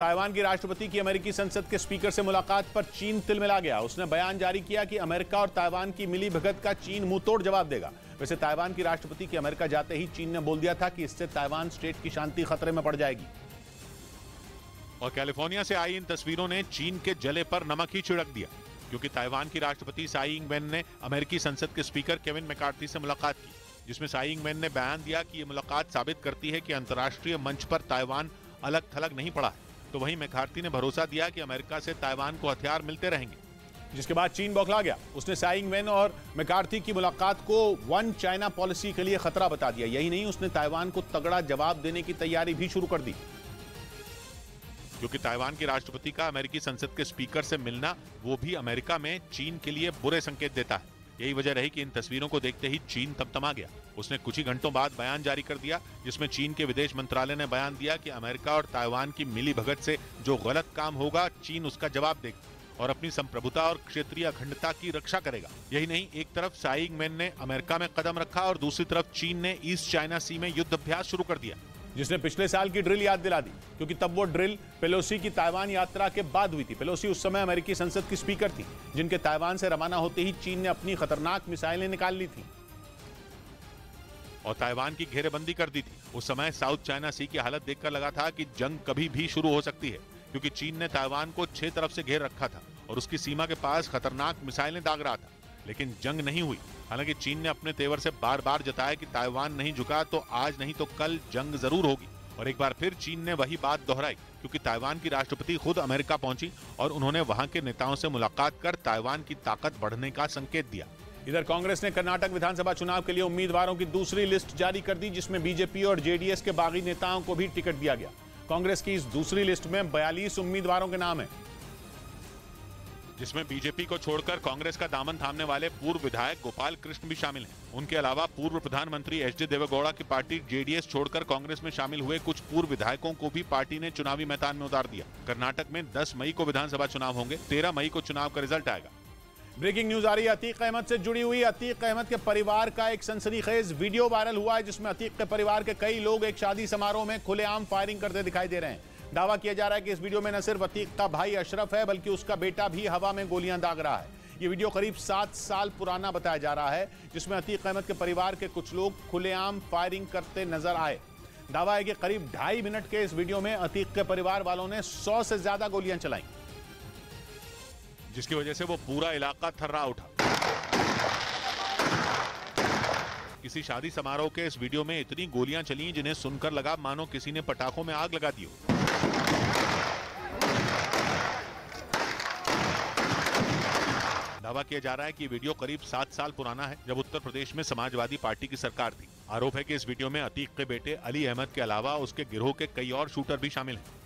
Taiwan के राष्ट्रपति की अमेरिकी संसद के स्पीकर से मुलाकात पर चीन तिल मिला गया। उसने बयान जारी किया कि अमेरिका और ताइवान की मिली भगत का चीन मुँह तोड़ जवाब देगा। वैसे ताइवान की राष्ट्रपति की अमेरिका जाते ही चीन ने बोल दिया था कि इससे ताइवान स्टेट की शांति खतरे में पड़ जाएगी। और कैलिफ़ोर्निया से आई इन तस्वीरों ने चीन के जले पर नमक ही छिड़क दिया, क्योंकि ताइवान की राष्ट्रपति साई इंग वेन ने अमेरिकी संसद के स्पीकर केविन मैकार्थी से मुलाकात की, जिसमें साई इंग वेन ने बयान दिया कि ये मुलाकात साबित करती है कि अंतर्राष्ट्रीय मंच पर ताइवान अलग थलग नहीं पड़ा है। तो वहीं मैकार्थी ने भरोसा दिया कि अमेरिका से ताइवान को हथियार मिलते रहेंगे। जिसके बाद चीन बौखला गया। उसने साइंग वेन और मैकार्थी की मुलाकात को वन चाइना पॉलिसी के लिए खतरा बता दिया। यही नहीं उसने ताइवान को तगड़ा जवाब देने की तैयारी भी शुरू कर दी। क्योंकि ताइवान के राष्ट्रपति का अमेरिकी संसद के स्पीकर से मिलना वो भी अमेरिका में चीन के लिए बुरे संकेत देता है। यही वजह रही कि इन तस्वीरों को देखते ही चीन तमतमा गया। उसने कुछ ही घंटों बाद बयान जारी कर दिया, जिसमें चीन के विदेश मंत्रालय ने बयान दिया कि अमेरिका और ताइवान की मिली भगत से जो गलत काम होगा, चीन उसका जवाब देगा और अपनी संप्रभुता और क्षेत्रीय अखंडता की रक्षा करेगा। यही नहीं, एक तरफ़ साइंग मैन ने अमेरिका में कदम रखा और दूसरी तरफ़ चीन ने ईस्ट चाइना सी में युद्ध अभ्यास शुरू कर दिया। जिसने पिछले साल की ड्रिल याद दिला दी, क्योंकि तब वो ड्रिल पेलोसी की ताइवान यात्रा के बाद हुई थी। पेलोसी उस समय अमेरिकी संसद की स्पीकर थी, जिनके ताइवान से रवाना होते ही चीन ने अपनी खतरनाक मिसाइलें निकाल ली थी और ताइवान की घेरेबंदी कर दी थी। उस समय साउथ चाइना सी की हालत देखकर लगा था कि जंग कभी भी शुरू हो सकती है, क्योंकि चीन ने ताइवान को छह तरफ़ से घेर रखा था और उसकी सीमा के पास खतरनाक मिसाइलें दाग रहा था। लेकिन जंग नहीं हुई। हालाँकि चीन ने अपने तेवर से बार बार जताया कि ताइवान नहीं झुका तो आज नहीं तो कल जंग ज़रूर होगी। और एक बार फिर चीन ने वही बात दोहराई, क्योंकि ताइवान की राष्ट्रपति खुद अमेरिका पहुँची और उन्होंने वहाँ के नेताओं से मुलाकात कर ताइवान की ताकत बढ़ने का संकेत दिया। इधर कांग्रेस ने कर्नाटक विधानसभा चुनाव के लिए उम्मीदवारों की दूसरी लिस्ट जारी कर दी, जिसमें बीजेपी और जेडीएस के बागी नेताओं को भी टिकट दिया गया। कांग्रेस की इस दूसरी लिस्ट में बयालीस उम्मीदवारों के नाम है। जिसमें बीजेपी को छोड़कर कांग्रेस का दामन थामने वाले पूर्व विधायक गोपाल कृष्ण भी शामिल हैं। उनके अलावा पूर्व प्रधानमंत्री एच डी देवेगौड़ा की पार्टी जेडीएस छोड़कर कांग्रेस में शामिल हुए कुछ पूर्व विधायकों को भी पार्टी ने चुनावी मैदान में उतार दिया। कर्नाटक में 10 मई को विधानसभा चुनाव होंगे 13 मई को चुनाव का रिज़ल्ट आएगा। ब्रेकिंग न्यूज़ आ रही है, अतीक अहमद से जुड़ी हुई अतीक अहमद के परिवार का एक सनसनीखेज वीडियो वायरल हुआ है, जिसमें अतीक के परिवार के कई लोग एक शादी समारोह में खुलेआम फायरिंग करते दिखाई दे रहे हैं। दावा किया जा रहा है कि इस वीडियो में न सिर्फ़ अतीक का भाई अशरफ है, बल्कि उसका बेटा भी हवा में गोलियाँ दाग रहा है। ये वीडियो करीब सात साल पुराना बताया जा रहा है, जिसमें अतीक अहमद के परिवार के कुछ लोग खुलेआम फायरिंग करते नज़र आए। दावा है कि करीब ढाई मिनट के इस वीडियो में अतीक के परिवार वालों ने सौ से ज़्यादा गोलियाँ चलाई। जिसकी वजह से वो पूरा इलाका थर्रा उठा। किसी शादी समारोह के इस वीडियो में इतनी गोलियाँ चली, जिन्हें सुनकर लगा मानो किसी ने पटाखों में आग लगा दी हो। दावा किया जा रहा है कि वीडियो करीब सात साल पुराना है, जब उत्तर प्रदेश में समाजवादी पार्टी की सरकार थी। आरोप है कि इस वीडियो में अतीक के बेटे अली अहमद के अलावा उसके गिरोह के कई और शूटर भी शामिल हैं।